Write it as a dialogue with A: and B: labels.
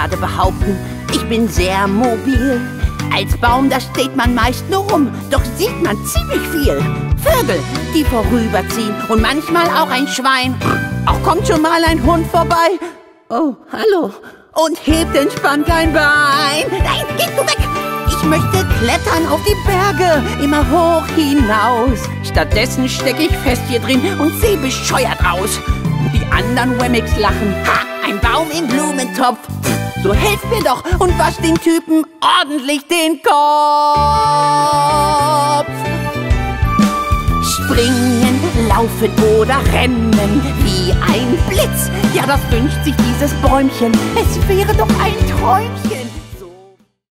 A: gerade behaupten, ich bin sehr mobil. Als Baum, da steht man meist nur rum, doch sieht man ziemlich viel. Vögel, die vorüberziehen und manchmal auch ein Schwein. Auch kommt schon mal ein Hund vorbei. Oh, hallo. Und hebt entspannt ein Bein. Nein, geh du weg! Ich möchte klettern auf die Berge, immer hoch hinaus. Stattdessen stecke ich fest hier drin und sehe bescheuert aus. Die anderen Wemmix lachen. Ha, ein Baum im Blumentopf. So helft mir doch und wasch den Typen ordentlich den Kopf. Springen, laufen oder rennen wie ein Blitz. Ja, das wünscht sich dieses Bäumchen. Es wäre doch ein Träumchen.